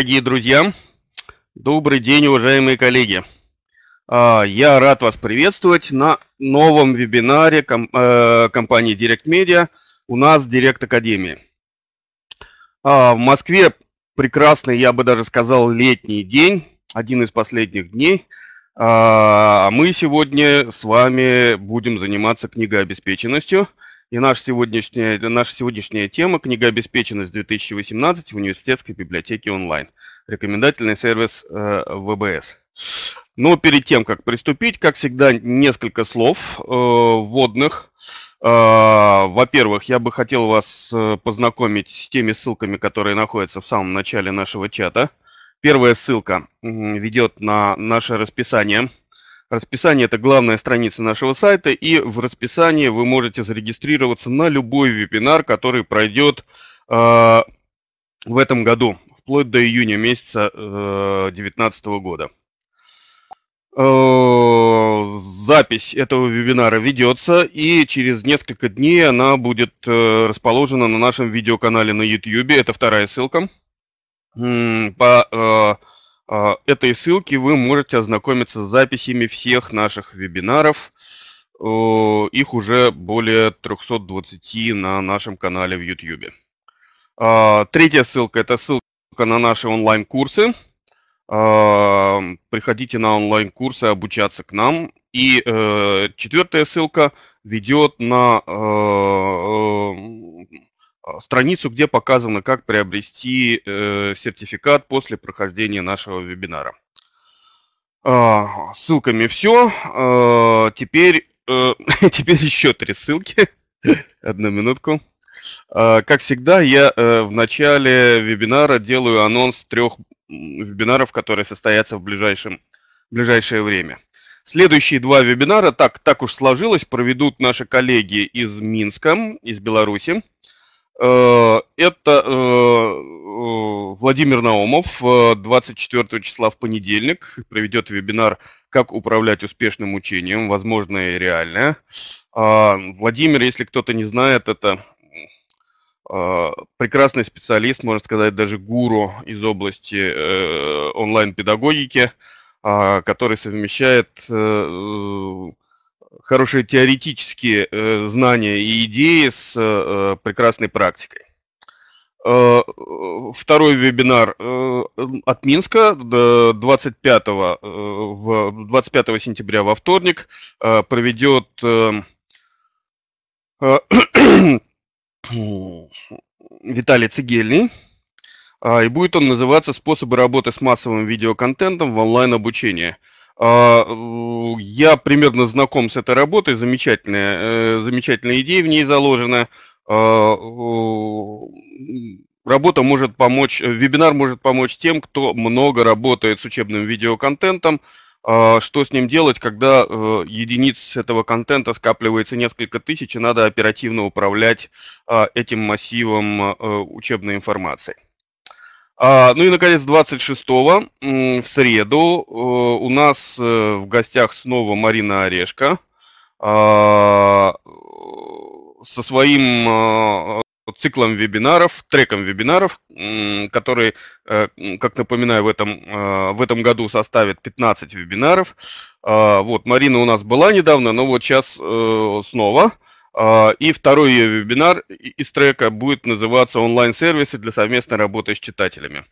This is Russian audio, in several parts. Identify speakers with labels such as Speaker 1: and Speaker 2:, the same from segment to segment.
Speaker 1: Дорогие друзья, добрый день, уважаемые коллеги. А, я рад вас приветствовать на новом вебинаре э, компании Direct Media у нас Direct Академии. В Москве прекрасный, я бы даже сказал, летний день, один из последних дней. А мы сегодня с вами будем заниматься книгообеспеченностью – и наша сегодняшняя, наша сегодняшняя тема – книгообеспеченность 2018 в университетской библиотеке онлайн. Рекомендательный сервис э, ВБС. Но перед тем, как приступить, как всегда, несколько слов э, вводных. Э, во-первых, я бы хотел вас э, познакомить с теми ссылками, которые находятся в самом начале нашего чата. Первая ссылка ведет на наше расписание – Расписание – это главная страница нашего сайта, и в расписании вы можете зарегистрироваться на любой вебинар, который пройдет э, в этом году, вплоть до июня месяца 2019 э, года. Э, запись этого вебинара ведется, и через несколько дней она будет э, расположена на нашем видеоканале на YouTube. Это вторая ссылка. По э, этой ссылки вы можете ознакомиться с записями всех наших вебинаров. Их уже более 320 на нашем канале в YouTube. А, третья ссылка – это ссылка на наши онлайн-курсы. А, приходите на онлайн-курсы обучаться к нам. И э, четвертая ссылка ведет на э, а, страницу, где показано, как приобрести э, сертификат после прохождения нашего вебинара. А, ссылками все. А, теперь, э, теперь еще три ссылки. Одну минутку. Как всегда, я э, в начале вебинара делаю анонс трех вебинаров, которые состоятся в, ближайшем, в ближайшее время. Следующие два вебинара, так, так уж сложилось, проведут наши коллеги из Минска, из Беларуси. Э, это э, э, Владимир Наумов 24 числа в понедельник проведет вебинар «Как управлять успешным учением. Возможное и реальное». А, Владимир, если кто-то не знает, это прекрасный специалист, можно сказать, даже гуру из области онлайн-педагогики, а, который совмещает хорошие теоретические э, знания и идеи с э, прекрасной практикой. Э, второй вебинар э, от Минска 25, э, в, 25 сентября во вторник э, проведет э, э, Виталий Цигельный. И будет он называться «Способы работы с массовым видеоконтентом в онлайн-обучении». А, я примерно знаком с этой работой, замечательная, э, замечательная идея в ней заложена. А, работа может помочь, вебинар может помочь тем, кто много работает с учебным видеоконтентом, а, что с ним делать, когда э, единиц этого контента скапливается несколько тысяч, и надо оперативно управлять этим массивом э, учебной информации. А, ну и, наконец, 26-го, в среду, э, у нас э, в гостях снова Марина Орешка а, со своим а, циклом вебинаров, треком вебинаров, который, э, как напоминаю, в этом, в этом году составит 15 вебинаров. Вот, Марина у нас была недавно, но вот сейчас снова – и второй ее вебинар из трека будет называться «Онлайн-сервисы для совместной работы с читателями».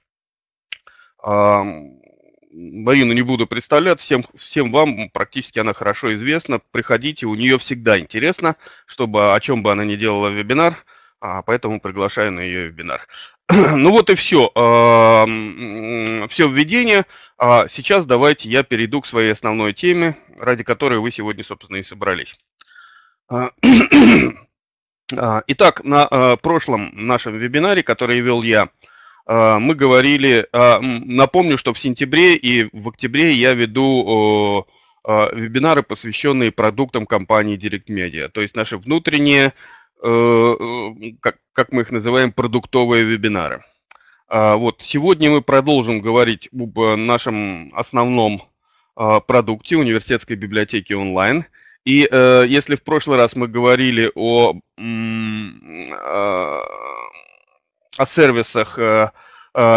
Speaker 1: А, Марину не буду представлять, всем, всем вам практически она хорошо известна. Приходите, у нее всегда интересно, чтобы о чем бы она ни делала вебинар, а, поэтому приглашаю на ее вебинар. Ну вот и все. Все введение. Сейчас давайте я перейду к своей основной теме, ради которой вы сегодня, собственно, и собрались. А, а, итак, на а, прошлом нашем вебинаре, который вел я, мы говорили, напомню, что в сентябре и в октябре я веду вебинары, посвященные продуктам компании Direct Media, то есть наши внутренние, э, как, как мы их называем, продуктовые вебинары. Вот, сегодня мы продолжим говорить об нашем основном продукте университетской библиотеки онлайн – и э, если в прошлый раз мы говорили о, э, о сервисах, э,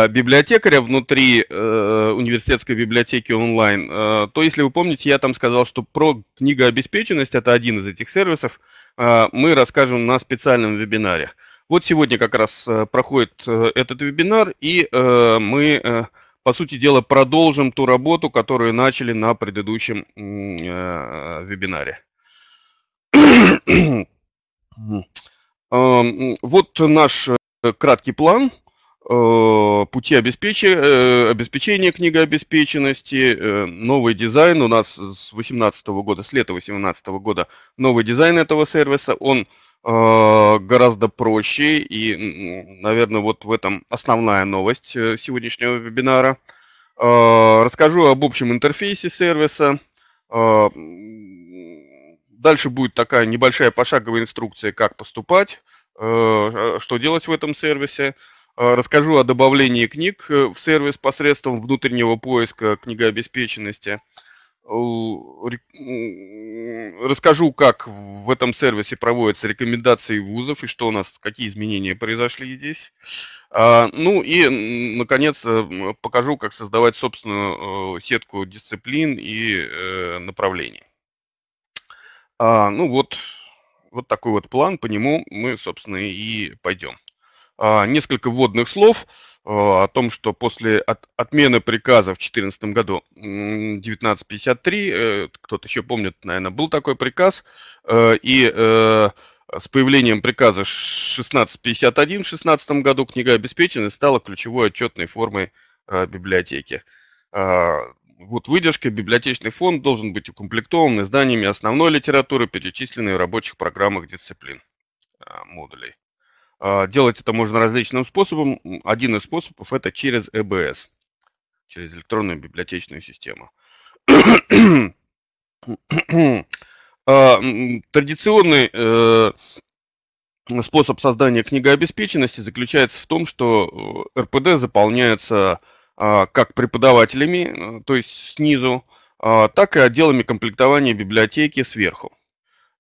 Speaker 1: библиотекаря внутри университетской библиотеки онлайн, то если вы помните, я там сказал, что про книгообеспеченность, это один из этих сервисов, мы расскажем на специальном вебинаре. Вот сегодня как раз проходит этот вебинар, и мы по сути дела, продолжим ту работу, которую начали на предыдущем э, вебинаре. Вот наш э, краткий план э, пути обеспечения, обеспечения книгообеспеченности, новый дизайн у нас с 2018 года, с лета 2018 года новый дизайн этого сервиса, он Э, гораздо проще. И, наверное, вот в этом основная новость э, сегодняшнего вебинара. Э, расскажу об общем интерфейсе сервиса. Дальше будет такая небольшая пошаговая инструкция, как поступать, что делать в этом сервисе. Расскажу о добавлении книг в сервис посредством внутреннего поиска книгообеспеченности. Расскажу, как в этом сервисе проводятся рекомендации вузов и что у нас, какие изменения произошли здесь. А, ну и, наконец, э, покажу, как создавать собственную э, сетку дисциплин и э, направлений. А, ну вот, вот такой вот план, по нему мы, собственно, и пойдем. А, несколько вводных слов о том, что после от, отмены приказа в 2014 году 1953, э, кто-то еще помнит, наверное, был такой приказ, э, и э, с появлением приказа 1651 в 2016 году книга обеспеченность стала ключевой отчетной формой библиотеки. Вот выдержка, библиотечный фонд должен быть укомплектован изданиями основной литературы, перечисленной в рабочих программах дисциплин модулей. А, делать это можно различным способом. Один из способов это через ЭБС, через электронную библиотечную систему. А, традиционный э, способ создания книгообеспеченности заключается в том, что э, РПД заполняется а, как преподавателями, э, то есть снизу, так и отделами комплектования библиотеки сверху.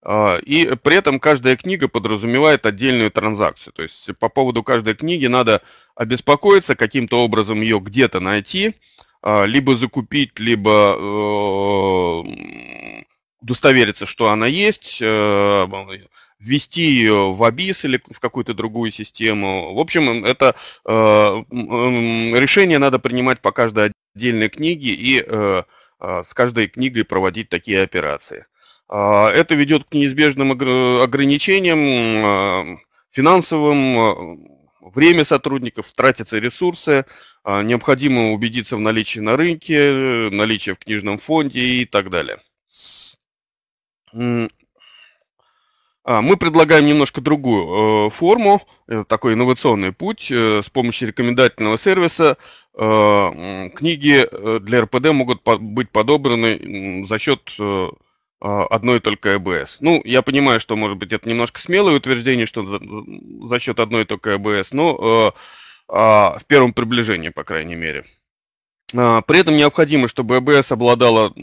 Speaker 1: А, и при этом каждая книга подразумевает отдельную транзакцию. То есть по поводу каждой книги надо обеспокоиться, каким-то образом ее где-то найти, а, либо закупить, либо э, удостовериться, что она есть, э, ввести ее в ABIS или в какую-то другую систему. В общем, это э, решение надо принимать по каждой отдельной книге и с каждой книгой проводить такие операции. А, это ведет к неизбежным ограничениям а, финансовым, а, время сотрудников, тратятся ресурсы, необходимо убедиться в наличии на рынке, наличие в книжном фонде и так далее. Мы предлагаем немножко другую форму, э, такой инновационный путь. Э, с помощью рекомендательного сервиса книги э, для РПД могут быть подобраны за счет одной только ЭБС. Ну, я понимаю, что, может быть, это немножко смелое утверждение, что за, за счет одной только ЭБС, но э, э, в первом приближении, по крайней мере. Э, при этом необходимо, чтобы ЭБС обладала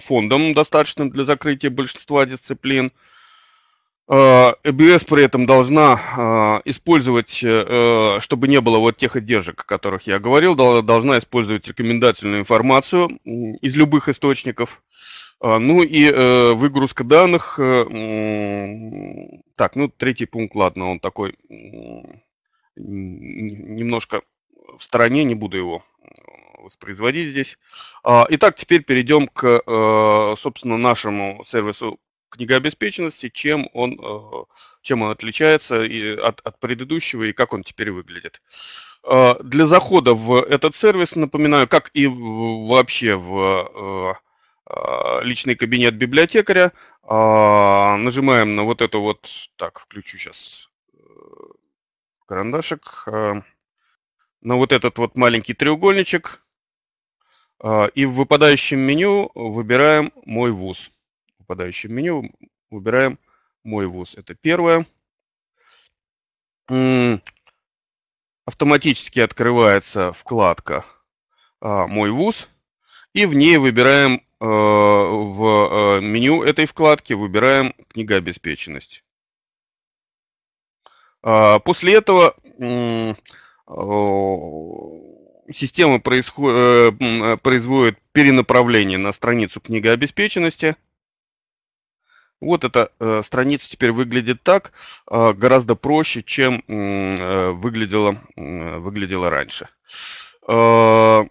Speaker 1: фондом достаточным для закрытия большинства дисциплин. ЭБС при этом должна использовать, чтобы не было вот тех издержек, о которых я говорил, должна использовать рекомендательную информацию из любых источников. А, ну и э, выгрузка данных. Э, так, ну третий пункт, ладно, он такой немножко в стороне, не буду его воспроизводить здесь. А, итак, теперь перейдем к, э, собственно, нашему сервису книгообеспеченности, чем он, э, чем он отличается и от, от предыдущего и как он теперь выглядит. А, для захода в этот сервис, напоминаю, как и вообще в личный кабинет библиотекаря, а, нажимаем на вот это вот, так, включу сейчас э, карандашик, а, на вот этот вот маленький треугольничек, и в выпадающем меню выбираем «Мой вуз». В выпадающем меню выбираем «Мой вуз». Это первое. Автоматически открывается вкладка «Мой вуз», и в ней выбираем в э, меню этой вкладки выбираем книгообеспеченность. А, после этого Система происходит, производит перенаправление на страницу книгообеспеченности. Вот эта э, страница теперь выглядит так, э, гораздо проще, чем э, выглядела, э, выглядела раньше. Э,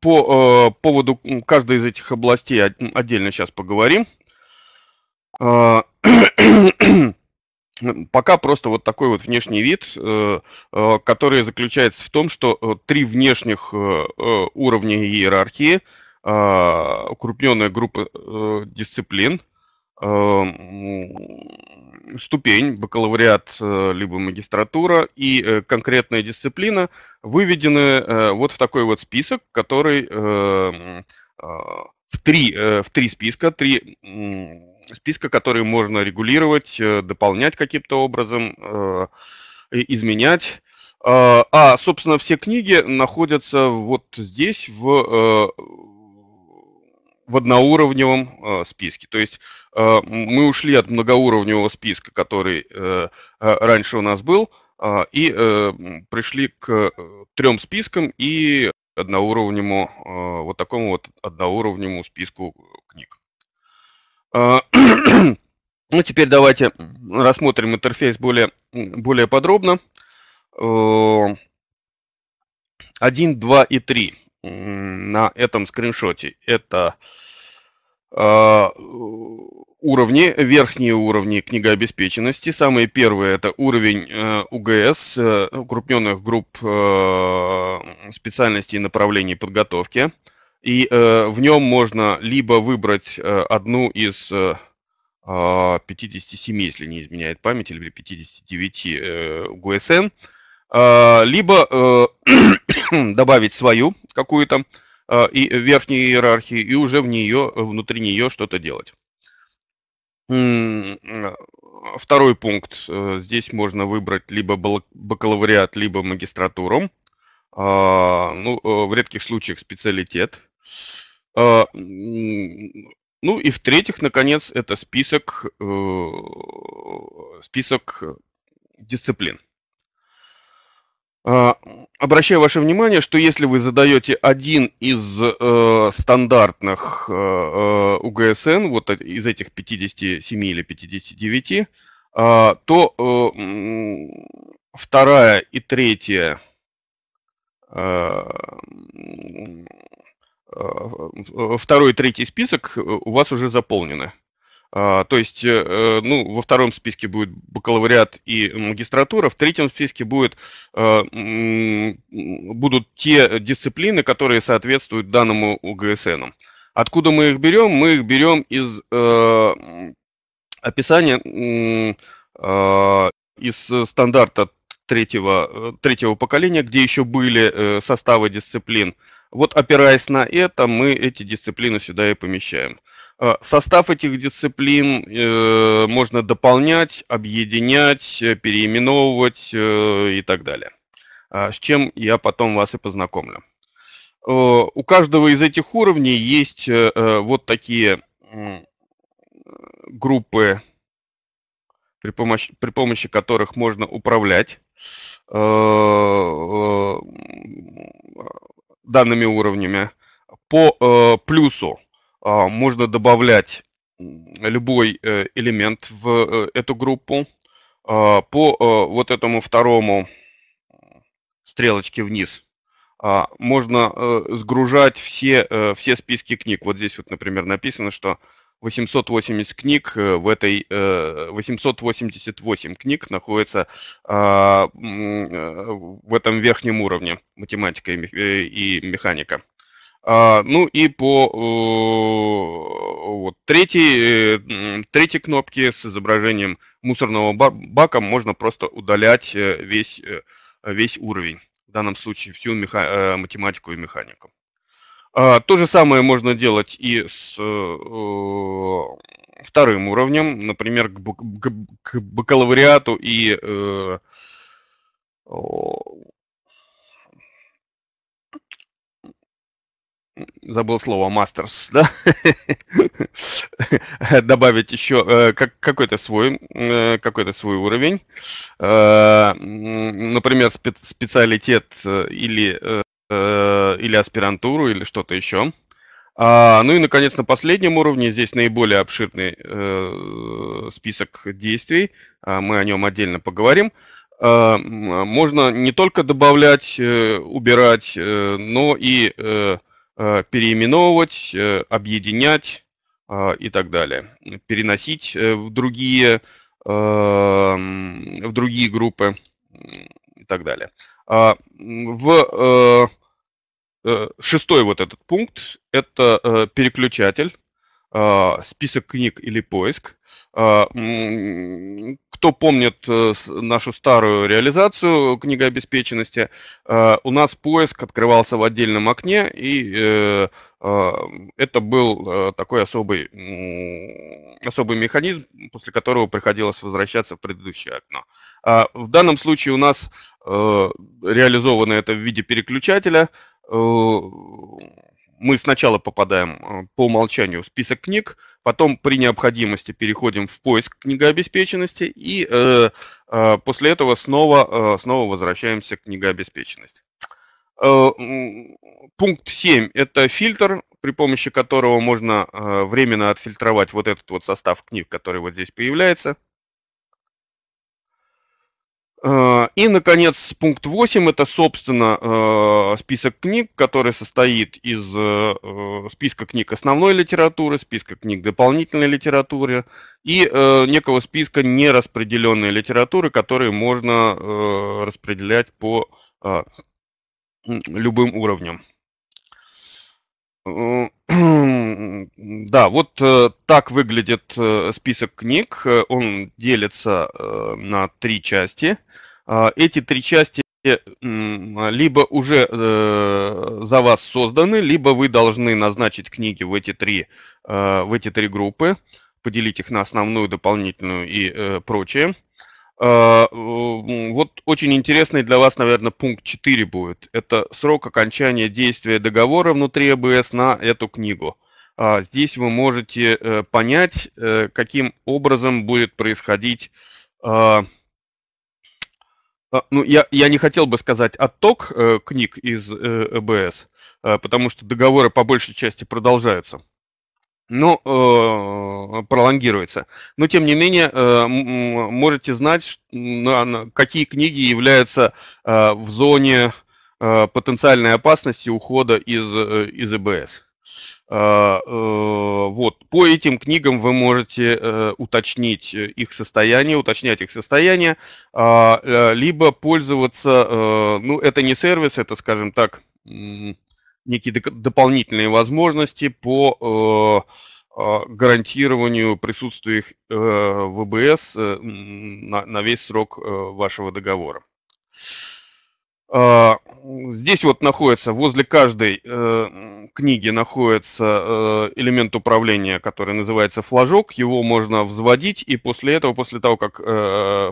Speaker 1: по э, поводу каждой из этих областей отдельно сейчас поговорим. Э, пока просто вот такой вот внешний вид, э, э, который заключается в том, что три внешних уровня иерархии, укрупненная группа дисциплин – ступень, бакалавриат э, либо магистратура и э, конкретная дисциплина выведены э, вот в такой вот список, который эм, в три, в три списка, три списка, которые можно регулировать, дополнять каким-то образом, изменять. А, собственно, все книги находятся вот здесь, в в одноуровневом э, списке. То есть э, мы ушли от многоуровневого списка, который э, раньше у нас был, и пришли к трем спискам и одноуровневому, вот такому вот одноуровневому списку книг. Ну, теперь давайте рассмотрим интерфейс более, более подробно. 1, 2 и 3 на этом скриншоте. Это э, уровни, верхние уровни книгообеспеченности. Самые первые это уровень э, УГС, э, укрупненных групп э, специальностей и направлений подготовки. И э, в нем можно либо выбрать э, одну из э, 57, если не изменяет память, или 59 э, ГУСН, э, либо э, добавить свою какую-то э, и верхнюю иерархию, и уже в нее, внутри нее что-то делать. Второй пункт. Э, здесь можно выбрать либо бакалавриат, либо магистратуру. А, ну, э, в редких случаях специалитет. А, ну и в-третьих, наконец, это список, список дисциплин. А, обращаю ваше внимание, что если вы задаете один из э, стандартных э, э УГСН, вот из этих 57 или 59, э, то э, вторая и третья э, э второй и третий список у вас уже заполнены. А, то есть, э, э, ну, во втором списке будет бакалавриат и магистратура, в третьем списке будет, э, будут те дисциплины, которые соответствуют данному УГСН. Откуда мы их берем? Мы их берем из описания, из стандарта третьего, третьего поколения, где еще были составы дисциплин. Вот опираясь на это, мы эти дисциплины сюда и помещаем. Э, состав этих дисциплин э, можно дополнять, объединять, э, переименовывать и так далее. А, с чем я потом вас и познакомлю. У каждого из этих уровней есть вот такие группы, при помощи, при помощи которых можно управлять данными уровнями. По плюсу можно добавлять любой э, элемент в э, эту группу. А, по э, вот этому второму стрелочке вниз а, можно сгружать все, все списки книг. Вот здесь вот, например, написано, что 880 книг в этой 888 книг находится в этом верхнем уровне математика и механика. А, ну и по вот, третьей, э, третьей кнопке с изображением мусорного бака можно просто удалять э, весь, э, весь уровень. В данном случае всю меха математику и механику. А, то же самое можно делать и с вторым уровнем, например, к бакалавриату и забыл слово masters, да, добавить еще э, как, какой-то свой, э, какой-то свой уровень, э, например, спе специалитет или, или аспирантуру или что-то еще. А, ну и, наконец, на последнем уровне здесь наиболее обширный э, список действий, а мы о нем отдельно поговорим. Можно не только добавлять, убирать, но и переименовывать, объединять и так далее. Переносить в другие, в другие группы и так далее. А, в шестой вот этот пункт – это переключатель, список книг или поиск. Кто помнит э, нашу старую реализацию книгообеспеченности, э, у нас поиск открывался в отдельном окне, и э, это был такой особый, особый механизм, после которого приходилось возвращаться в предыдущее окно. А в данном случае у нас реализовано это в виде переключателя мы сначала попадаем э, по умолчанию в список книг, потом при необходимости переходим в поиск книгообеспеченности и э, э, после этого снова, э, снова возвращаемся к книгообеспеченности. Э, пункт 7 – это фильтр, при помощи которого можно э, временно отфильтровать вот этот вот состав книг, который вот здесь появляется. Э, и, наконец, пункт 8 – это, собственно, э, список книг, который состоит из э, списка книг основной литературы, списка книг дополнительной литературы и некого списка нераспределенной литературы, которые можно распределять по любым уровням. Да, вот э, так выглядит э, список книг. Он делится э, на три части. Э, эти три части э, либо уже э, за вас созданы, либо вы должны назначить книги в эти три, э, в эти три группы, поделить их на основную, дополнительную и э, прочее. А, вот очень интересный для вас, наверное, пункт 4 будет. Это срок окончания действия договора внутри АБС на эту книгу. А, здесь вы можете э, понять, э, каким образом будет происходить а, ну, я, я не хотел бы сказать отток э, книг из ЭБС, потому что договоры по большей части продолжаются но э, пролонгируется. Но тем не менее, э, можете знать, какие книги являются э, в зоне э, потенциальной опасности ухода из, э, из ЭБС. Uh, uh, вот. По этим книгам вы можете uh, уточнить их состояние, уточнять их состояние, либо пользоваться, ну, это не сервис, это, скажем так, некие дополнительные возможности по э, э, гарантированию присутствия их э, ВБС на весь срок вашего договора. Здесь вот находится, возле каждой книги находится элемент управления, который называется флажок. Его можно взводить, и после этого, после того, как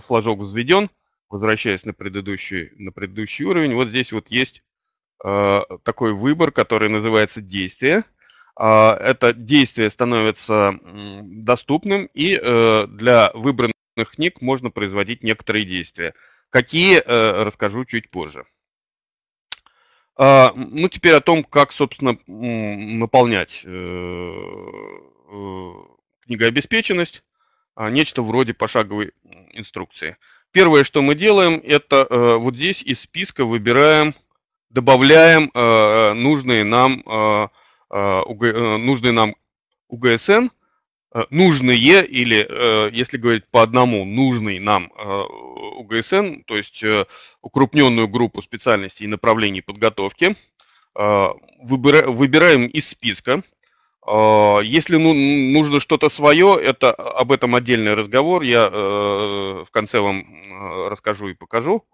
Speaker 1: флажок взведен, возвращаясь на предыдущий, на предыдущий уровень, вот здесь вот есть Э, такой выбор, который называется действие. А, это действие становится доступным, и э, для выбранных книг можно производить некоторые действия. Какие, э, расскажу чуть позже. А, ну, теперь о том, как, собственно, наполнять книгообеспеченность. А, нечто вроде пошаговой инструкции. Первое, что мы делаем, это вот здесь из списка выбираем добавляем э, нужные нам э, э, э нужные нам УГСН, э, нужные или, э, если говорить по одному, нужный нам УГСН, то есть укрупненную группу специальностей и направлений подготовки, выбира, выбираем из списка. Если ну, нужно что-то свое, это об этом отдельный разговор, я в конце вам расскажу и покажу.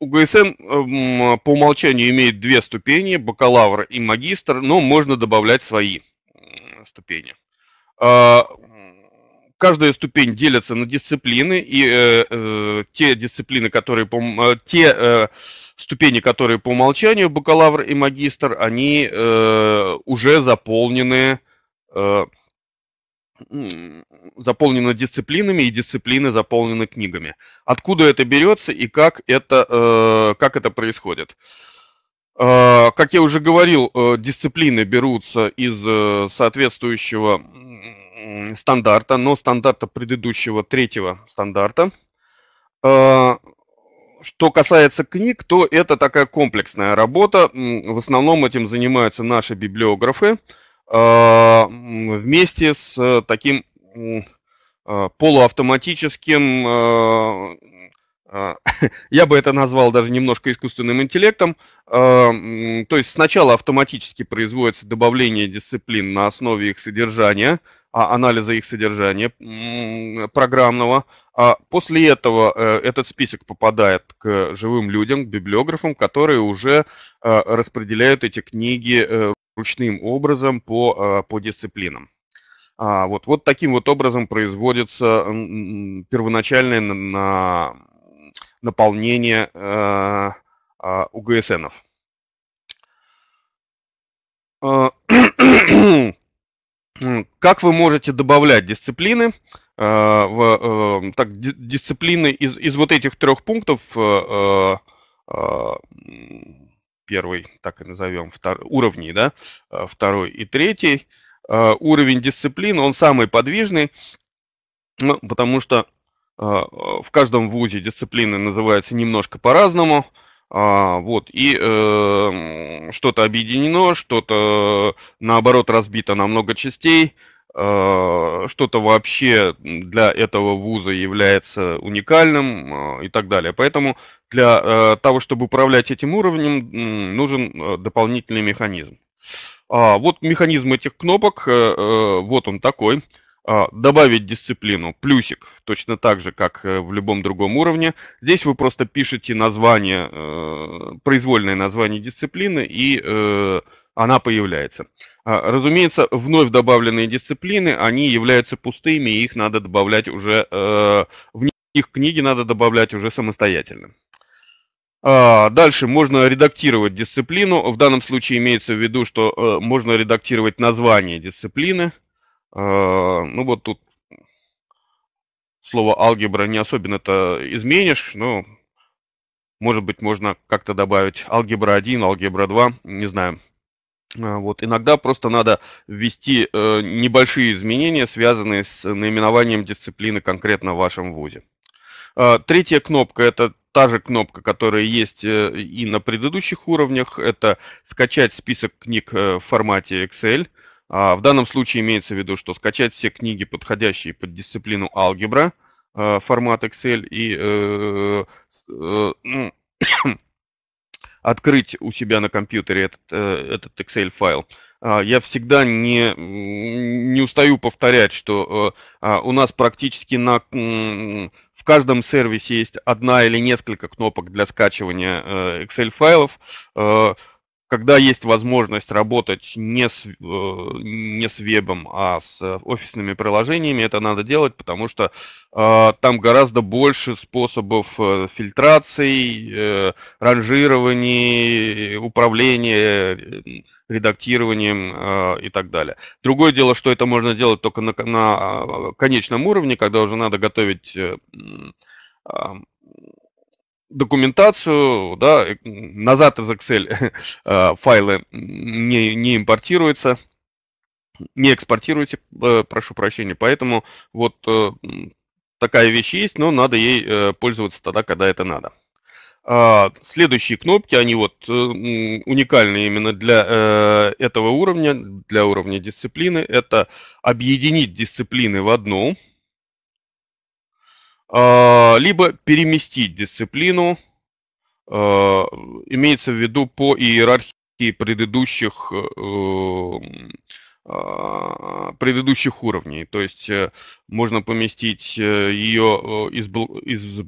Speaker 1: УГСН эм, по умолчанию имеет две ступени, бакалавр и магистр, но можно добавлять свои ступени. А, каждая ступень делится на дисциплины, и э, э, те дисциплины, которые, э, те ступени, которые по умолчанию бакалавр и магистр, они уже заполнены заполнены дисциплинами, и дисциплины заполнены книгами. Откуда это берется и как это, э, как это происходит? Э, как я уже говорил, э, дисциплины берутся из соответствующего стандарта, но стандарта предыдущего третьего стандарта. Что касается книг, то это такая комплексная работа. В основном этим занимаются наши библиографы. Э, вместе с э, таким э, полуавтоматическим, я бы это назвал даже немножко искусственным интеллектом, то есть сначала автоматически производится добавление дисциплин на основе их содержания, а, анализа их содержания программного, а после этого этот список попадает к живым людям, к библиографам, которые уже распределяют эти книги ручным образом по, э, по дисциплинам. А, вот, вот таким вот образом производится первоначальное на, на наполнение э, э, УГСНов. Э, как вы можете добавлять дисциплины? Э, в, так, дисциплины из, из вот этих трех пунктов первый, так и назовем, втор, уровней, да, э, второй и третий. Э, уровень дисциплины, он самый подвижный, ну, потому что э, в каждом вузе дисциплины называются немножко по-разному. Вот, и э, что-то объединено, что-то наоборот разбито на много частей, что-то вообще для этого вуза является уникальным э, и так далее. Поэтому для э, того, чтобы управлять этим уровнем, нужен дополнительный механизм. А, вот механизм этих кнопок, вот он такой. А, добавить дисциплину, плюсик, точно так же, как в любом другом уровне. Здесь вы просто пишете название, произвольное название дисциплины и она появляется. А, разумеется, вновь добавленные дисциплины, они являются пустыми, и их надо добавлять уже, э, в них книги надо добавлять уже самостоятельно. А, дальше можно редактировать дисциплину. В данном случае имеется в виду, что э, можно редактировать название дисциплины. А, ну вот тут слово алгебра не особенно-то изменишь, но может быть можно как-то добавить алгебра 1, алгебра 2, не знаю. А, вот, иногда просто надо ввести э, небольшие изменения, связанные с наименованием дисциплины конкретно в вашем ВУЗе. Э, третья кнопка – это та же кнопка, которая есть э, и на предыдущих уровнях. Это скачать список книг э, в формате Excel. А в данном случае имеется в виду, что скачать все книги, подходящие под дисциплину алгебра, э, формат Excel, и э, э, ну, открыть у себя на компьютере этот, э, этот Excel файл. А, я всегда не, не устаю повторять, что э, а, у нас практически на, в каждом сервисе есть одна или несколько кнопок для скачивания э, Excel файлов когда есть возможность работать не с, э, не с вебом, а с офисными приложениями, это надо делать, потому что э, там гораздо больше способов э, фильтрации, э, ранжирования, управления, э, редактированием э, и так далее. Другое дело, что это можно делать только на, на э, конечном уровне, когда уже надо готовить э, документацию, да, назад из Excel э, файлы не, не импортируются, не экспортируйте, э, прошу прощения, поэтому вот э, такая вещь есть, но надо ей пользоваться тогда, когда это надо. А, следующие кнопки, они вот уникальны именно для этого уровня, для уровня дисциплины. Это объединить дисциплины в одну – либо переместить дисциплину, а, имеется в виду по иерархии предыдущих э, а, предыдущих уровней. То есть э, можно поместить э, ее из, из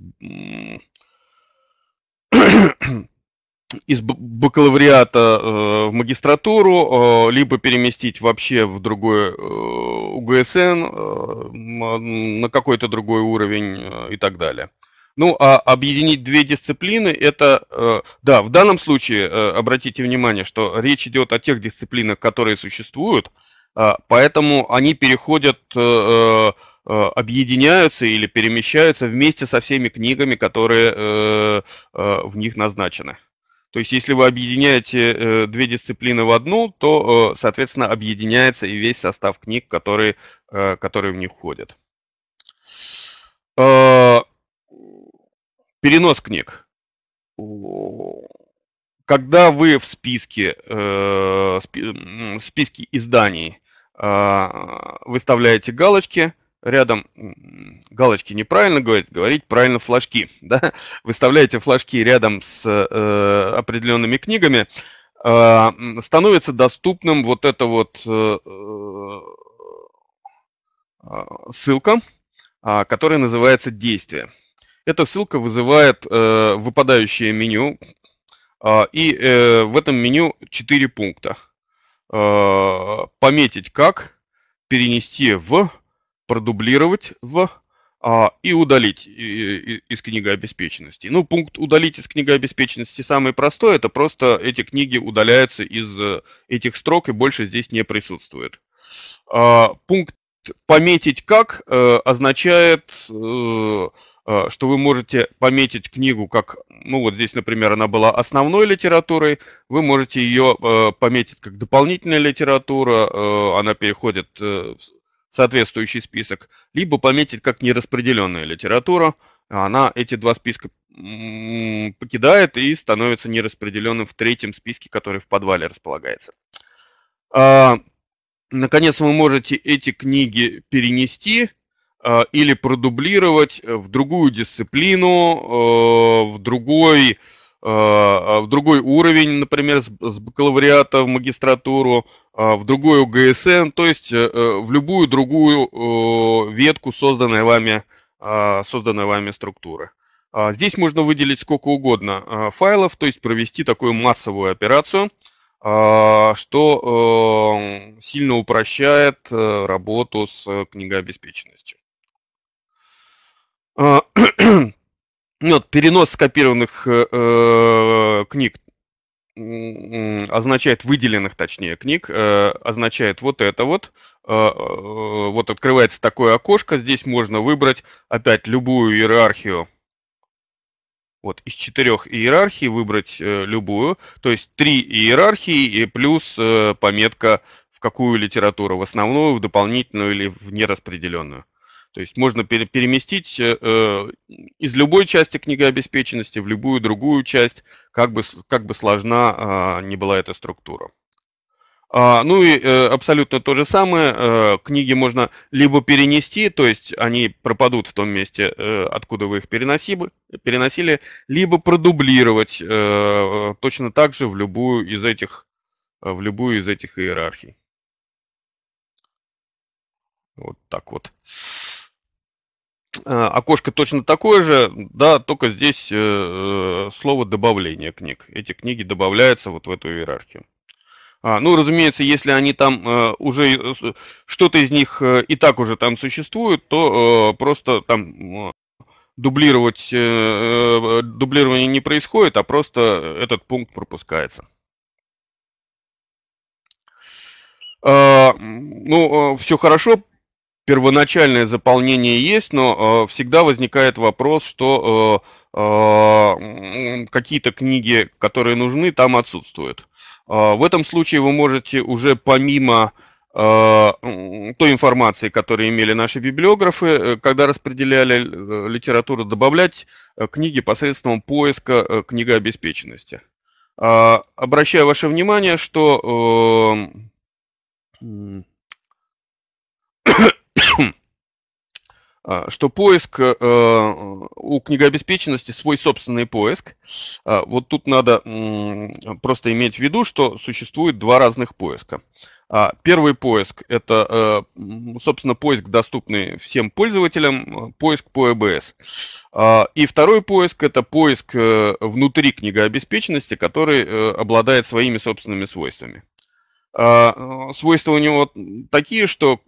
Speaker 1: из бакалавриата э, в магистратуру, э, либо переместить вообще в другой э, УГСН, на какой-то другой уровень и так далее. Ну, а объединить две дисциплины, это, да, в данном случае, обратите внимание, что речь идет о тех дисциплинах, которые существуют, э, поэтому они переходят, объединяются или перемещаются вместе со всеми книгами, которые в них назначены. То есть, если вы объединяете две дисциплины в одну, то, соответственно, объединяется и весь состав книг, которые, которые в них входят. Перенос книг. Когда вы в списке, э, списке изданий э, выставляете галочки, рядом галочки неправильно говорить, говорить правильно флажки, да? Выставляете флажки рядом с э, определенными книгами, э, становится доступным вот эта вот э, э, ссылка, э, которая называется «Действие». Эта ссылка вызывает э, выпадающее меню, э, и э, в этом меню 4 пункта. Э, пометить как, перенести в, продублировать в э, и удалить из книгообеспеченности. Ну, пункт удалить из книгообеспеченности самый простой, это просто эти книги удаляются из э, этих строк и больше здесь не присутствует. Э, пункт пометить как э, означает э, что вы можете пометить книгу как, ну вот здесь, например, она была основной литературой, вы можете ее пометить как дополнительная литература, она переходит соответствующий список, либо пометить как нераспределенная литература, она эти два списка покидает и становится нераспределенным в третьем списке, который в подвале располагается. А, наконец, вы можете эти книги перенести Э, или продублировать в другую дисциплину, э, в другой, в другой уровень, например, с бакалавриата в магистратуру, в другой УГСН, то есть в любую другую ветку, созданной вами, созданной вами структуры. Здесь можно выделить сколько угодно файлов, то есть провести такую массовую операцию, что сильно упрощает работу с книгообеспеченностью. Вот, перенос скопированных э, э книг означает выделенных, точнее, книг, э, означает вот это вот. Вот открывается такое окошко, здесь можно выбрать опять любую иерархию. Вот из четырех иерархий выбрать любую, то есть три иерархии и плюс пометка в какую литературу, в основную, в дополнительную или в нераспределенную. То есть можно пере переместить э, э, из любой части книгообеспеченности в любую другую часть, как бы, как бы сложна э, не была эта структура. А, ну и э, абсолютно то же самое, э, книги можно либо перенести, то есть они пропадут в том месте, э, откуда вы их переносили, переносили либо продублировать э, точно так же в любую из этих, в любую из этих иерархий. Вот так вот. Э, окошко точно такое же, да, только здесь э, э, слово добавление книг. Эти книги добавляются вот в эту иерархию. А, ну, разумеется, если они там э, уже э, что-то из них э, и так уже там существует, то э, просто там э, дублировать э, дублирование не происходит, а просто этот пункт пропускается. Э, ну, все хорошо, первоначальное заполнение есть, но э, всегда возникает вопрос, что э, э, какие-то книги, которые нужны, там отсутствуют. Э, в этом случае вы можете уже помимо э, той информации, которую имели наши библиографы, э, когда распределяли э, литературу, добавлять книги посредством поиска книгообеспеченности. Обращаю ваше внимание, что что поиск э, у книгообеспеченности свой собственный поиск. А, вот тут надо просто иметь в виду, что существует два разных поиска. А, первый поиск – это, э, собственно, поиск, доступный всем пользователям, э, поиск по ЭБС. И второй поиск – это поиск внутри книгообеспеченности, который обладает своими собственными свойствами. Свойства у него такие, что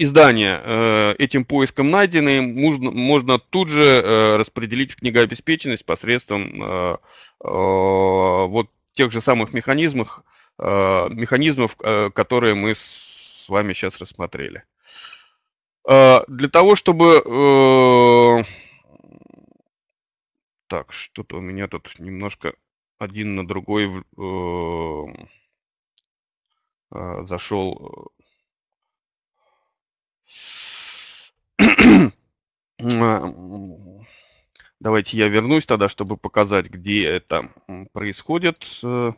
Speaker 1: издания э, этим поиском найденные можно, можно тут же э, распределить в книгообеспеченность посредством э, вот тех же самых механизмов, механизмов, которые мы с вами сейчас рассмотрели. Для того, чтобы... Так, что-то у меня тут немножко один на другой зашел Давайте я вернусь тогда, чтобы показать, где это происходит. Э,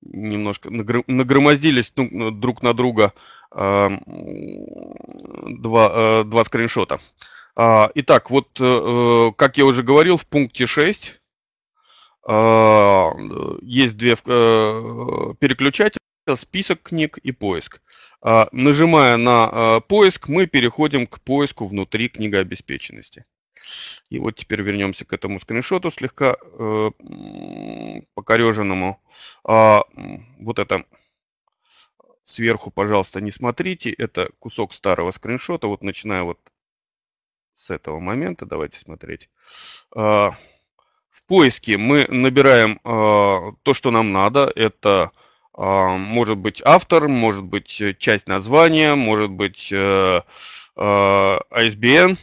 Speaker 1: немножко нагромоздились друг на друга а, два, э, два скриншота. А, итак, вот, э, как я уже говорил, в пункте 6 а, есть две переключателя, список книг и поиск. А, нажимая на а, поиск, мы переходим к поиску внутри книгообеспеченности. И вот теперь вернемся к этому скриншоту слегка э, покореженному. А, вот это сверху, пожалуйста, не смотрите. Это кусок старого скриншота. Вот начиная вот с этого момента, давайте смотреть. А, в поиске мы набираем а, то, что нам надо. Это а, может быть автор, может быть э, часть названия, может быть э, э, ISBN.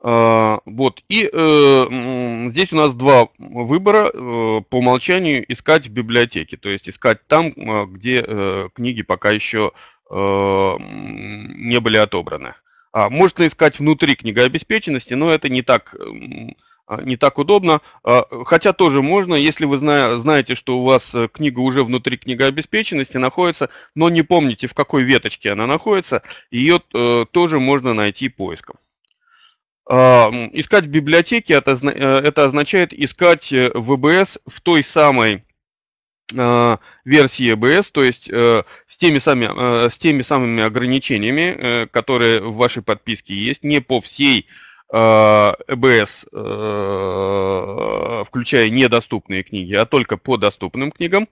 Speaker 1: А, вот, и здесь у нас два выбора по умолчанию искать в библиотеке, то есть искать там, где книги пока еще не были отобраны. А, можно искать внутри книгообеспеченности, но это не так не так удобно, а, хотя тоже можно, если вы знаете, что у вас э, книга уже внутри книгообеспеченности находится, но не помните, в какой веточке она находится, ее э, тоже можно найти поиском. А, искать в библиотеке это, э, означает искать VBS в той самой версии EBS, то есть с теми, сами, с теми самыми ограничениями, которые в вашей подписке есть, не по всей ЭБС, э, включая недоступные книги, а только по доступным книгам.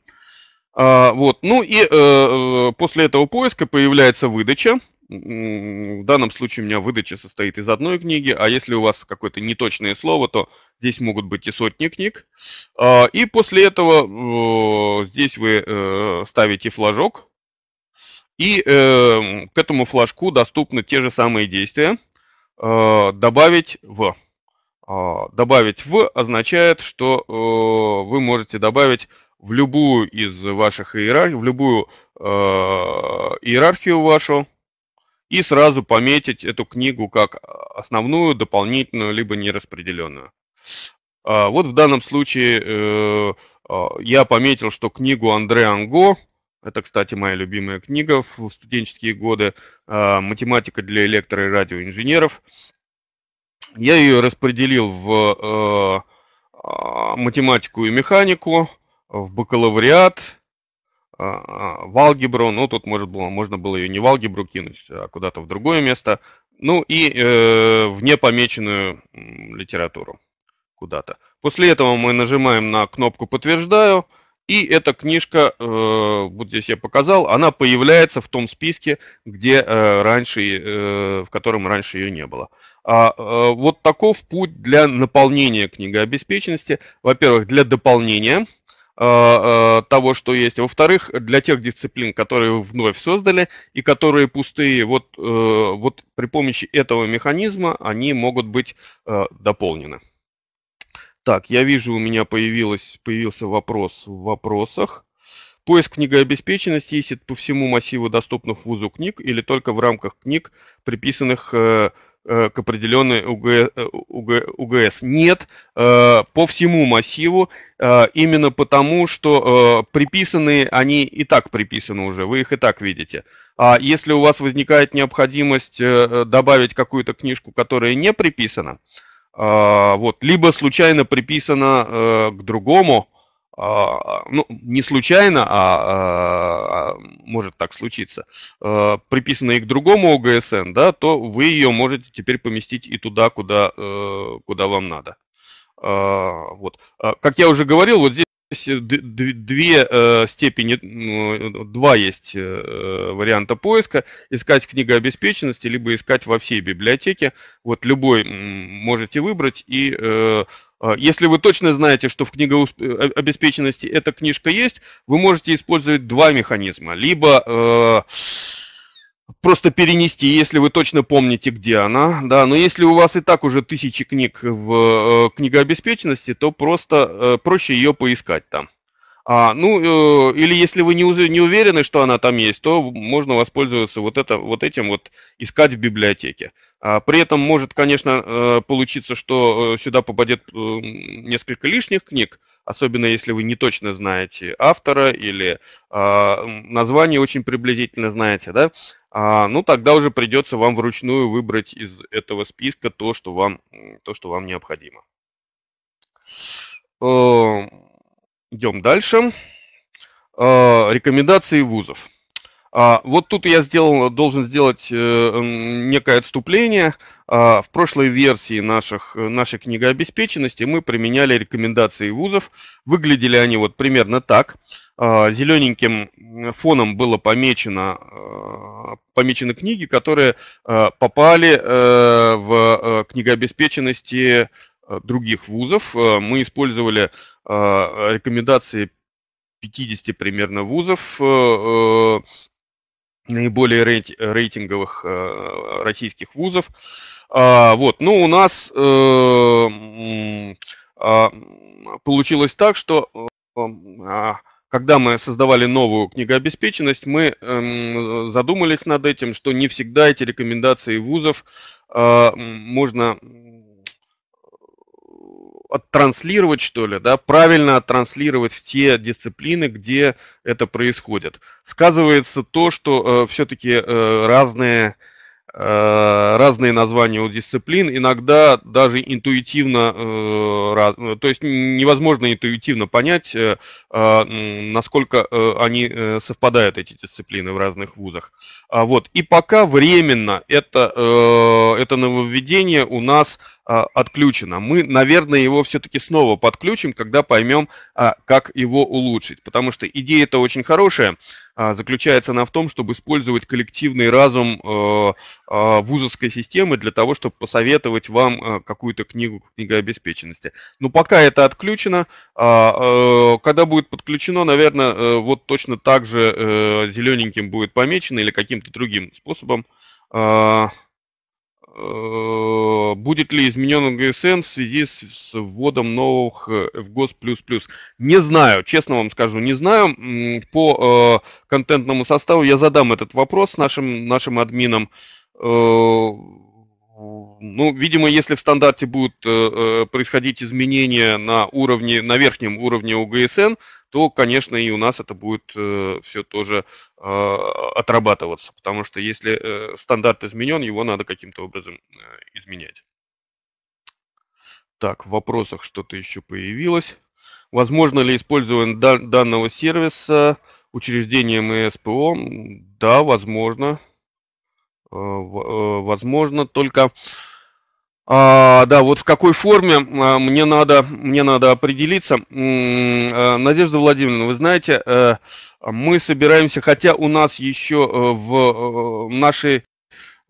Speaker 1: А, вот. Ну и э, э, после этого поиска появляется выдача. В данном случае у меня выдача состоит из одной книги, а если у вас какое-то неточное слово, то здесь могут быть и сотни книг. А, и после этого здесь вы ставите флажок, и к этому флажку доступны те же самые действия. Э, добавить в. А, добавить в означает, что э, вы можете добавить в любую из ваших иерархий, в любую э, иерархию вашу, и сразу пометить эту книгу как основную, дополнительную, либо нераспределенную. А, вот в данном случае я пометил, что книгу Андре Анго это, кстати, моя любимая книга в студенческие годы. А, Математика для электро- и радиоинженеров. Я ее распределил в э, а, математику и механику, в бакалавриат, а, в алгебру. Ну, тут может было, можно было ее не в алгебру кинуть, а куда-то в другое место. Ну и э, в непомеченную литературу куда-то. После этого мы нажимаем на кнопку «Подтверждаю», и эта книжка, э, вот здесь я показал, она появляется в том списке, где э, раньше, э, в котором раньше ее не было. А, вот таков путь для наполнения книгообеспеченности. Во-первых, для дополнения того, что есть. Во-вторых, для тех дисциплин, которые вновь создали и которые пустые, вот, вот при помощи этого механизма они могут быть дополнены. Так, я вижу, у меня появилось, появился вопрос в вопросах. Поиск книгообеспеченности есть по всему массиву доступных вузу книг или только в рамках книг, приписанных э, э, к определенной УГ, э, УГ, УГС. Нет, э, по всему массиву, э, именно потому, что э, приписанные, они и так приписаны уже, вы их и так видите. А если у вас возникает необходимость э, добавить какую-то книжку, которая не приписана, вот, либо случайно приписано э, к другому, а, ну, не случайно, а, а может так случиться, э, приписано и к другому ОГСН, да, то вы ее можете теперь поместить и туда, куда, э, куда вам надо. Вот. Как я уже говорил, вот здесь две э, степени, два есть э, варианта поиска. Искать книгообеспеченности, либо искать во всей библиотеке. Вот любой можете выбрать. И э, если вы точно знаете, что в книгообеспеченности эта книжка есть, вы можете использовать два механизма. Либо просто перенести, если вы точно помните, где она, да, но если у вас и так уже тысячи книг в э, книгообеспеченности, то просто э, проще ее поискать там. А, ну, э, или если вы не, не уверены, что она там есть, то можно воспользоваться вот, это, вот этим вот искать в библиотеке. А, при этом может, конечно, э, получиться, что э, сюда попадет э, несколько лишних книг, особенно если вы не точно знаете автора или э, название очень приблизительно знаете, да, а, ну тогда уже придется вам вручную выбрать из этого списка то, что вам, то, что вам необходимо. Э, идем дальше. Э, рекомендации вузов. А, вот тут я сделал, должен сделать э, некое отступление. А, в прошлой версии наших, нашей книгообеспеченности мы применяли рекомендации вузов. Выглядели они вот примерно так. А, зелененьким фоном было помечено, помечены книги, которые попали э, в э, книгообеспеченности других вузов. Мы использовали рекомендации 50 примерно вузов наиболее рейтинговых э, российских вузов. А, вот, ну, у нас э, а, получилось так, что э, а, когда мы создавали новую книгообеспеченность, мы эм, задумались над этим, что не всегда эти рекомендации вузов можно оттранслировать, что ли, да, правильно оттранслировать в те дисциплины, где это происходит. Сказывается то, что э, все-таки э, разные разные названия у дисциплин, иногда даже интуитивно, э, раз, то есть невозможно интуитивно понять, э, насколько они совпадают, эти дисциплины в разных вузах. А вот. И пока временно это, это нововведение у нас отключено. Мы, наверное, его все-таки снова подключим, когда поймем, как его улучшить. Потому что идея это очень хорошая. А, заключается она в том, чтобы использовать коллективный разум э, а, вузовской системы для того, чтобы посоветовать вам э, какую-то книгу книгообеспеченности. Но пока это отключено, а, э, когда будет подключено, наверное, вот точно так же зелененьким будет помечено или каким-то другим способом будет ли изменен ГСН в связи с, вводом новых FGOS++. Э, не знаю, честно вам скажу, не знаю. По э, контентному составу я задам этот вопрос нашим, нашим админам. Ну, видимо, если в стандарте будут происходить изменения на уровне, на верхнем уровне УГСН, то, конечно, и у нас это будет э, все тоже э, отрабатываться, потому что если э, стандарт изменен, его надо каким-то образом э, изменять. Так, в вопросах что-то еще появилось. Возможно ли использование дан данного сервиса учреждением СПО? Да, возможно. Э, э, возможно, только а, да, вот в какой форме а, мне надо, мне надо определиться. А, Надежда Владимировна, вы знаете, а, мы собираемся, хотя у нас еще э, в нашей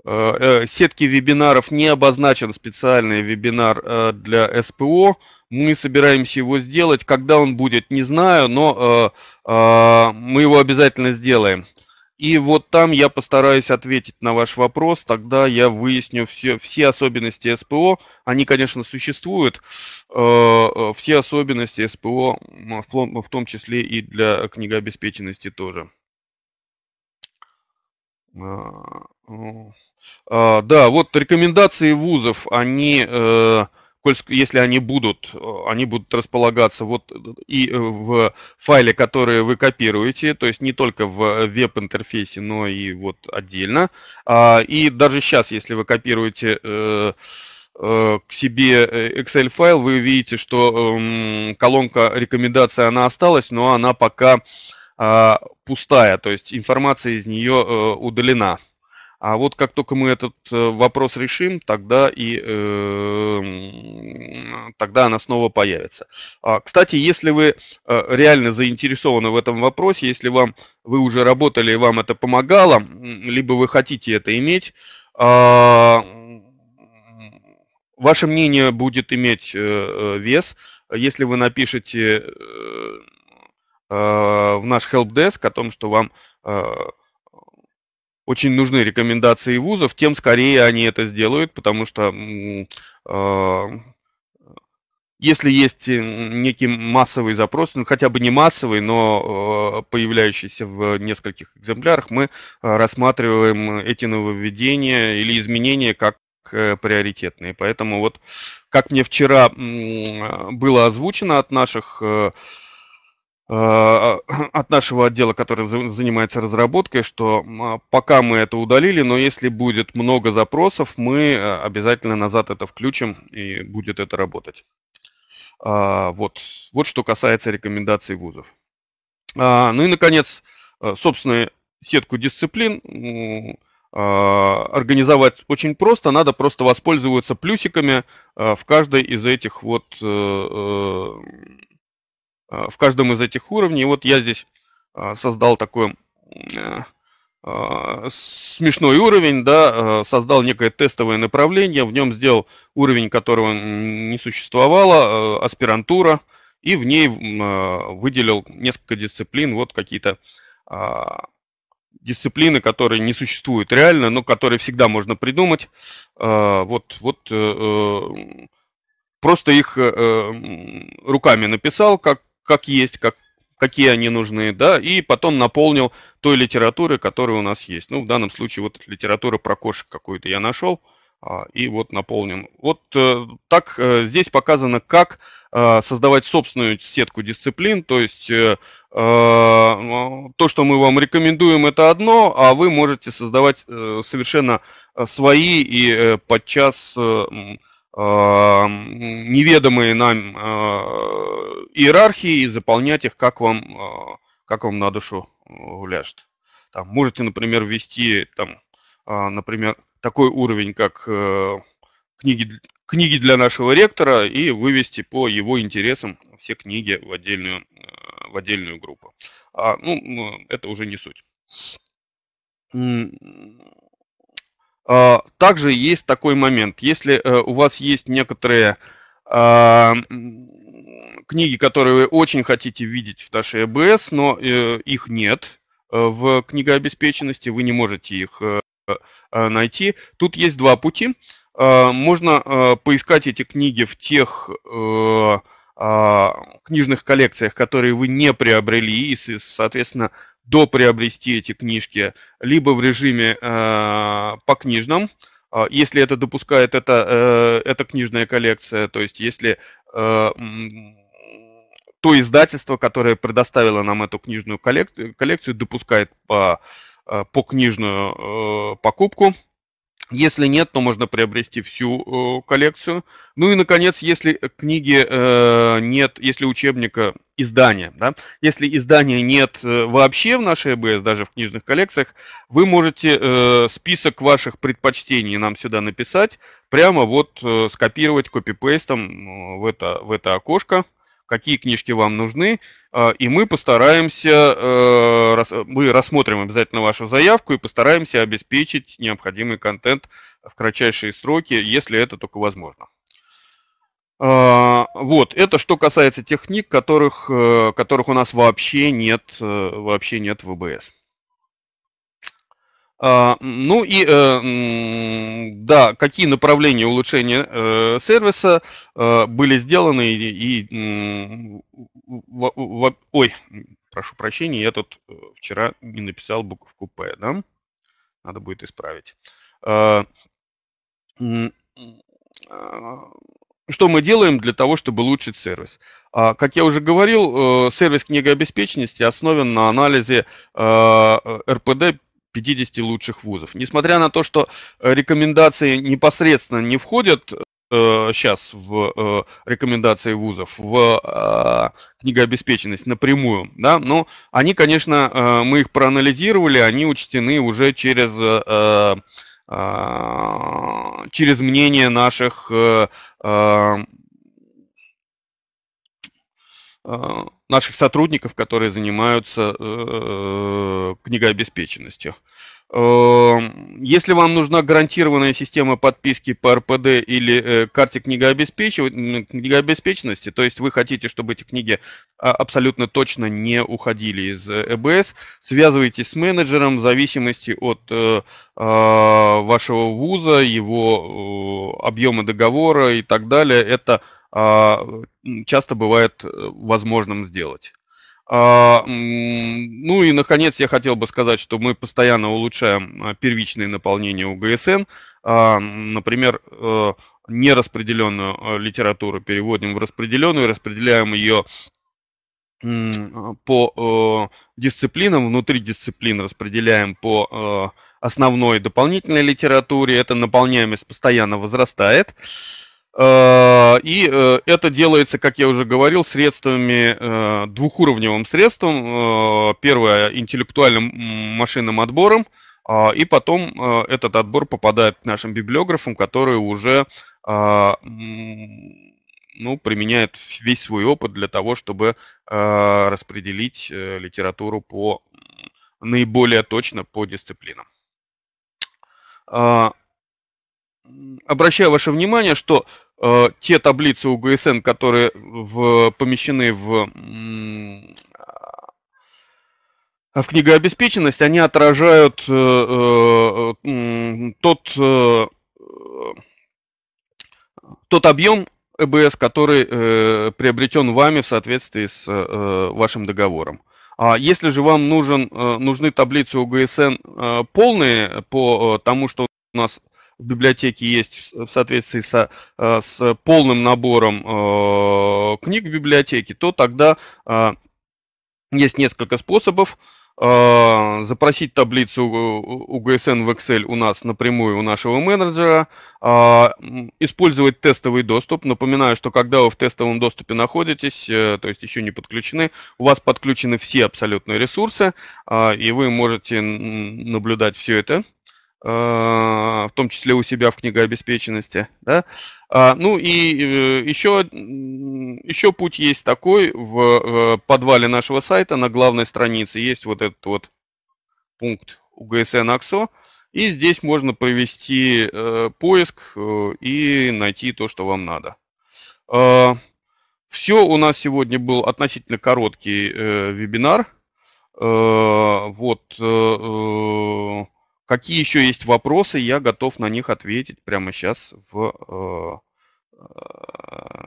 Speaker 1: сетке вебинаров не обозначен специальный вебинар для СПО, мы собираемся его сделать. Когда он будет, не знаю, но мы его обязательно сделаем. И вот там я постараюсь ответить на ваш вопрос, тогда я выясню все, все особенности СПО. Они, конечно, существуют, э, э все особенности СПО, в том числе и для книгообеспеченности тоже. А, а, да, вот рекомендации вузов, они... Э, если они будут, э, они будут располагаться вот и э, в файле, который вы копируете, то есть не только в веб-интерфейсе, но и вот отдельно. А, и даже сейчас, если вы копируете э, к себе Excel файл, вы видите, что эм, колонка рекомендаций она осталась, но она пока а, пустая, то есть информация из нее удалена. А вот как только мы этот э, вопрос решим, тогда и, э, тогда она снова появится. А, кстати, если вы реально заинтересованы в этом вопросе, если вам вы уже работали и вам это помогало, либо вы хотите это иметь, ваше мнение будет иметь вес, если вы напишете в наш helpdesk о том, что вам очень нужны рекомендации вузов, тем скорее они это сделают, потому что э, если есть некий массовый запрос, ну хотя бы не массовый, но э, появляющийся в нескольких экземплярах, мы рассматриваем эти нововведения или изменения как э, приоритетные. Поэтому вот, как мне вчера было озвучено от наших Э, от нашего отдела, который занимается разработкой, что а, пока мы это удалили, но если будет много запросов, мы э, обязательно назад это включим и будет это работать. А, вот, вот что касается рекомендаций вузов. А, ну и, наконец, э, собственно, сетку дисциплин организовать очень просто, надо просто воспользоваться плюсиками в каждой из этих вот а, в каждом из этих уровней. Вот я здесь а, создал такой а, смешной уровень, да, создал некое тестовое направление, в нем сделал уровень, которого не существовало, аспирантура, и в ней выделил несколько дисциплин, вот какие-то дисциплины, которые не существуют реально, но которые всегда можно придумать. Вот, вот э, э, просто их э, руками написал, как, как есть, как, какие они нужны, да, и потом наполнил той литературой, которая у нас есть. Ну, в данном случае вот литература про кошек какую-то я нашел, а, и вот наполнен. Вот э, так э, здесь показано, как э, создавать собственную сетку дисциплин, то есть то, что мы вам рекомендуем, это одно, а вы можете создавать совершенно свои и подчас неведомые нам э, иерархии и заполнять их, как вам, э, как вам на душу ляжет. Там, можете, например, ввести, там, например, такой уровень, как книги, книги для нашего ректора и вывести по его интересам все книги в отдельную, в отдельную группу. А, ну, это уже не суть. А, также есть такой момент. Если э, у вас есть некоторые а, книги, которые вы очень хотите видеть в нашей ЭБС, но э, их нет э, в книгообеспеченности, вы не можете их найти. Тут есть два пути. А, можно поискать эти книги в тех книжных коллекциях, которые вы не приобрели, и, соответственно, доприобрести эти книжки, либо в режиме э, по книжным, э, если это допускает это, э, эта книжная коллекция, то есть если э, то издательство, которое предоставило нам эту книжную коллекцию, коллекцию допускает по, э, по книжную э, покупку, если нет, то можно приобрести всю э, коллекцию. Ну и, наконец, если книги э, нет, если учебника издания, да, если издания нет э, вообще в нашей ЭБС, даже в книжных коллекциях, вы можете э, список ваших предпочтений нам сюда написать, прямо вот э, скопировать копипейстом э, в это, в это окошко какие книжки вам нужны, а, и мы постараемся, э, мы рассмотрим обязательно вашу заявку и постараемся обеспечить необходимый контент в кратчайшие сроки, если это только возможно. А, вот, это что касается тех книг, которых, э, которых у нас вообще нет, э, вообще нет в ВБС. А, ну и э, да, какие направления улучшения э, сервиса э, были сделаны и, ой, прошу прощения, я тут вчера не написал буковку П, да? Надо будет исправить. А, что мы делаем для того, чтобы улучшить сервис? А, как я уже говорил, сервис книгообеспеченности основан на анализе РПД 50 лучших вузов. Несмотря на то, что э, рекомендации непосредственно не входят э, сейчас в э, рекомендации вузов, в э, книгообеспеченность напрямую, да, но они, конечно, э, мы их проанализировали, они учтены уже через, э, э, через мнение наших э, э, наших сотрудников, которые занимаются книгообеспеченностью. Эм, если вам нужна гарантированная система подписки по РПД или э, карте книгообеспеченности, то есть вы хотите, чтобы эти книги а, абсолютно точно не уходили из ЭБС, связывайтесь с менеджером в зависимости от э, а, вашего вуза, его э, объема договора и так далее. Это а, часто бывает возможным сделать. А, ну и, наконец, я хотел бы сказать, что мы постоянно улучшаем а, первичное наполнение УГСН. А, например, э, нераспределенную э, литературу переводим в распределенную, распределяем ее по э, дисциплинам, внутри дисциплин распределяем по основной дополнительной литературе. Эта наполняемость постоянно возрастает. Э, и э, это делается, как я уже говорил, средствами, э, двухуровневым средством. Первое, интеллектуальным машинным отбором, а, и потом этот отбор попадает к нашим библиографам, которые уже ну, применяют весь свой опыт для того, чтобы распределить литературу по наиболее точно по дисциплинам. А, обращаю ваше внимание, что те таблицы УГСН, которые в, помещены в, в книгообеспеченность, они отражают э, э, тот, э, тот объем ЭБС, который э, приобретен вами в соответствии с э, вашим договором. А если же вам нужен, э, нужны таблицы УГСН э, полные по тому, что у нас в библиотеке есть в соответствии со, э, с полным набором э, книг в библиотеке, то тогда э, есть несколько способов запросить таблицу UGSN в Excel у нас напрямую у нашего менеджера, использовать тестовый доступ. Напоминаю, что когда вы в тестовом доступе находитесь, то есть еще не подключены, у вас подключены все абсолютные ресурсы, и вы можете наблюдать все это в том числе у себя в книгообеспеченности. Да? А, ну и еще, э, еще путь есть такой, в э, подвале нашего сайта на главной странице есть вот этот вот пункт UGSN AXO, и здесь можно провести э, поиск и найти то, что вам надо. А, все у нас сегодня был относительно короткий вебинар. Вот, Какие еще есть вопросы, я готов на них ответить прямо сейчас в, э,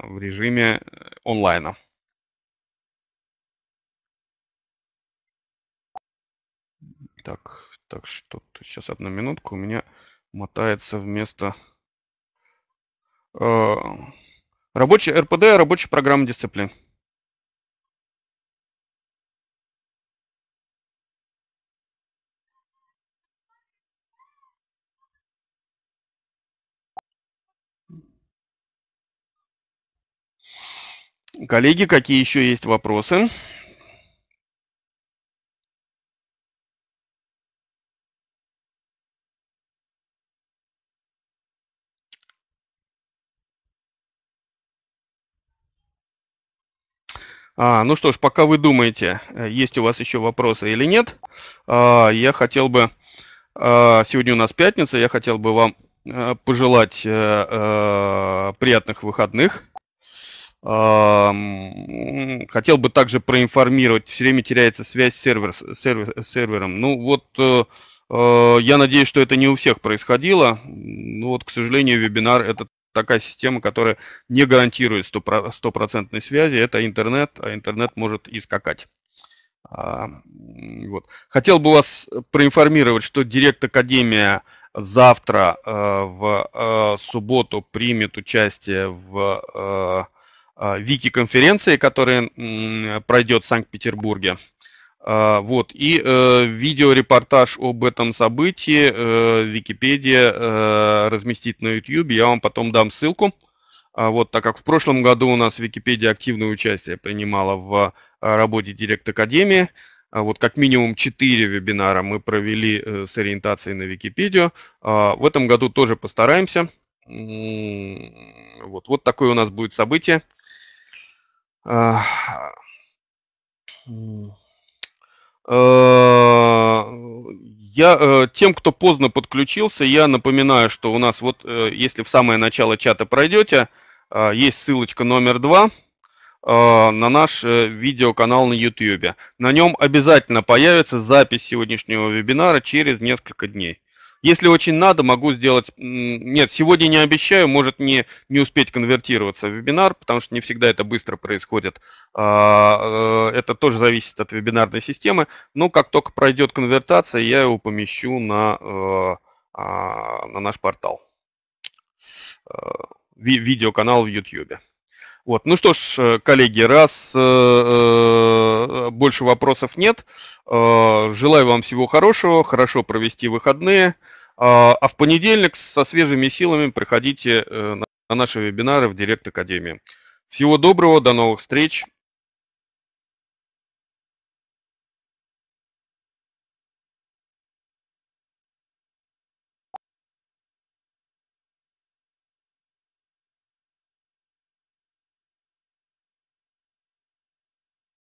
Speaker 1: в режиме онлайна. Так, так что сейчас одну минутку, у меня мотается вместо э, рабочий РПД, рабочая программа дисциплин. Коллеги, какие еще есть вопросы? А, ну что ж, пока вы думаете, э, есть у вас еще вопросы или нет, а, я хотел бы, а, сегодня у нас пятница, я хотел бы вам э, пожелать э, приятных выходных, Хотел бы также проинформировать, все время теряется связь с, сервер, сервер, сервером. Ну вот, э, э, я надеюсь, что это не у всех происходило. Ну вот, к сожалению, вебинар это такая система, которая не гарантирует стопроцентной связи. Это интернет, а интернет может и скакать. А, вот. Хотел бы вас проинформировать, что Директ Академия завтра э, в субботу примет участие в вики-конференции, которая пройдет в Санкт-Петербурге. А, вот, и э, видеорепортаж об этом событии э, Википедия э, разместит на YouTube. Я вам потом дам ссылку. А, вот, так как в прошлом году у нас Википедия активное участие принимала в работе Директ Академии. Вот как минимум 4 вебинара мы провели с ориентацией на Википедию. В этом году тоже постараемся. Вот, вот такое у нас будет событие. Я тем, кто поздно подключился, я напоминаю, что у нас вот, если в самое начало чата пройдете, есть ссылочка номер два – Э, на наш э, видеоканал на YouTube. На нем обязательно появится запись сегодняшнего вебинара через несколько дней. Если очень надо, могу сделать... Нет, сегодня не обещаю, может не, не успеть конвертироваться в вебинар, потому что не всегда это быстро происходит. А, э, это тоже зависит от вебинарной системы. Но как только пройдет конвертация, я его помещу на, а, на наш портал. Видеоканал в YouTube. Вот. Ну что ж, э, коллеги, раз э, э, больше вопросов нет, э, желаю вам всего хорошего, хорошо провести выходные. Э, а в понедельник со свежими силами приходите э, на наши вебинары в Директ Академии. Всего доброго, до новых встреч.